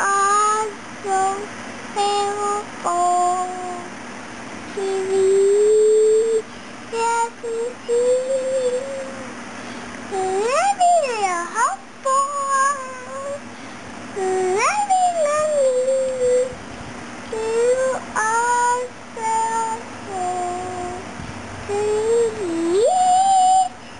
all the oh, people.